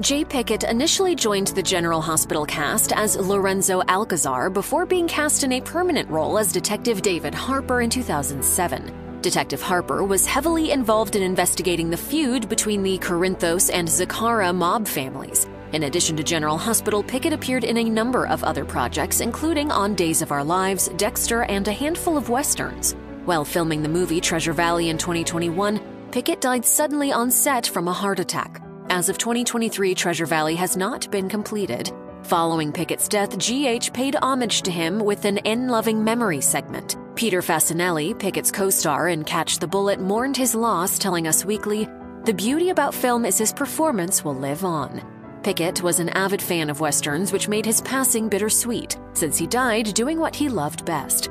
Jay Pickett initially joined the General Hospital cast as Lorenzo Alcazar before being cast in a permanent role as Detective David Harper in 2007. Detective Harper was heavily involved in investigating the feud between the Corinthos and Zacchara mob families. In addition to General Hospital, Pickett appeared in a number of other projects, including On Days of Our Lives, Dexter, and a handful of westerns. While filming the movie Treasure Valley in 2021, Pickett died suddenly on set from a heart attack. As of 2023, Treasure Valley has not been completed. Following Pickett's death, GH paid homage to him with an in loving memory segment. Peter Facinelli, Pickett's co star in Catch the Bullet, mourned his loss, telling Us Weekly, The beauty about film is his performance will live on. Pickett was an avid fan of Westerns, which made his passing bittersweet, since he died doing what he loved best.